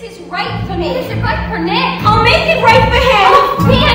This is right for me. This is right for Nick. I'll make it right for him. Oh, damn.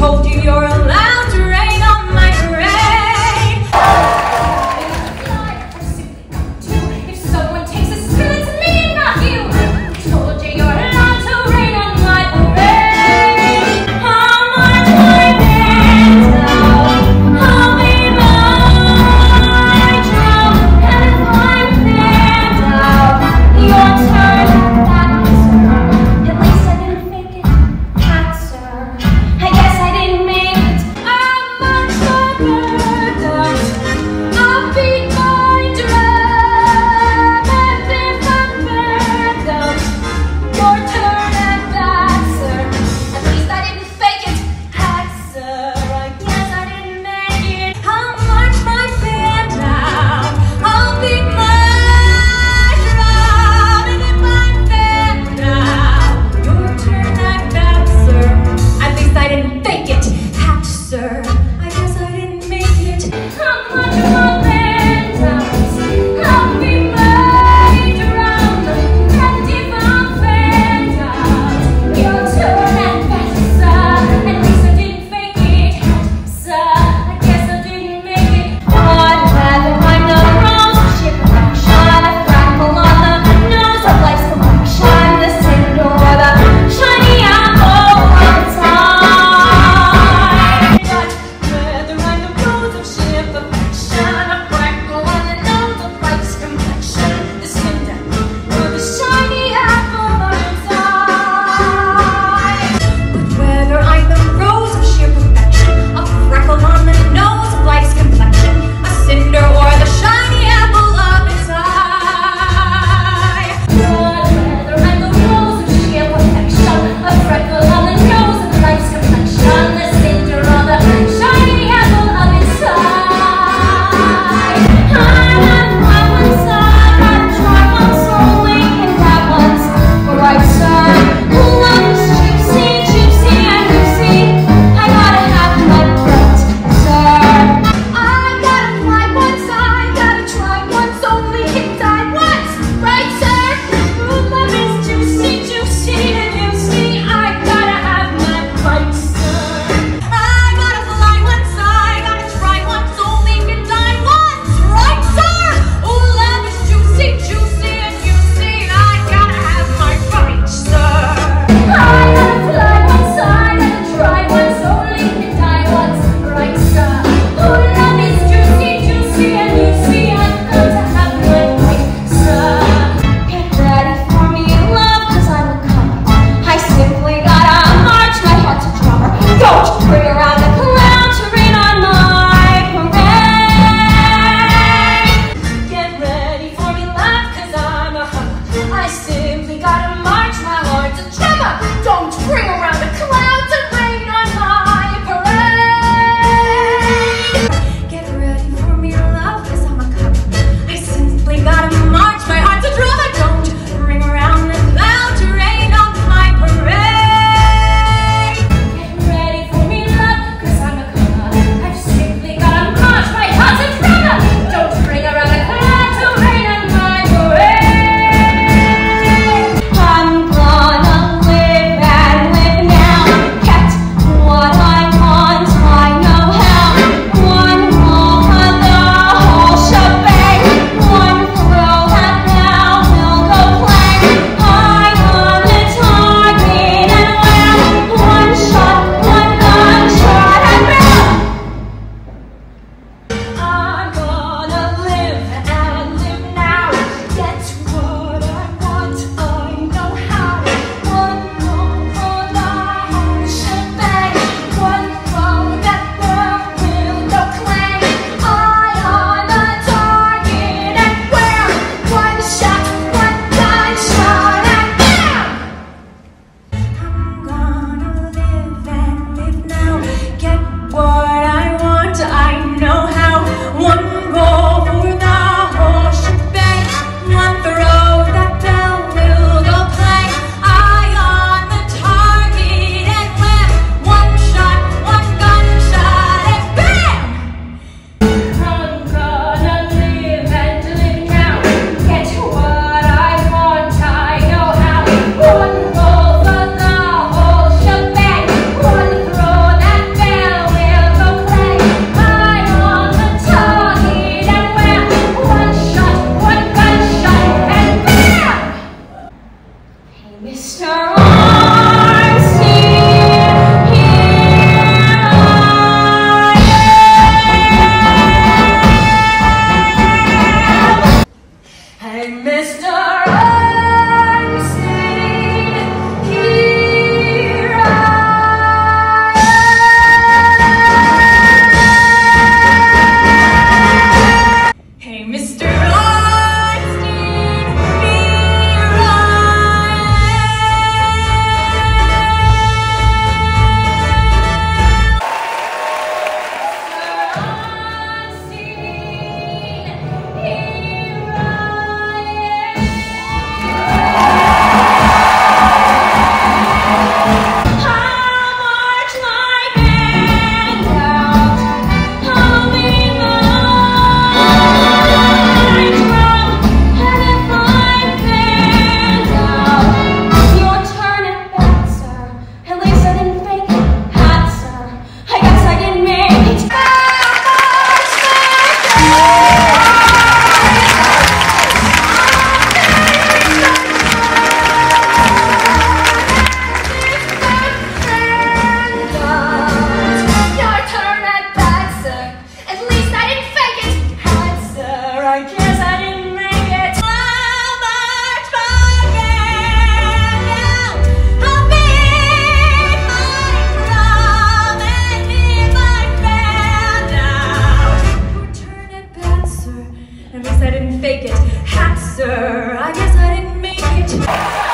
told you you're alive. At least I didn't fake it. Hat, sir, I guess I didn't make it.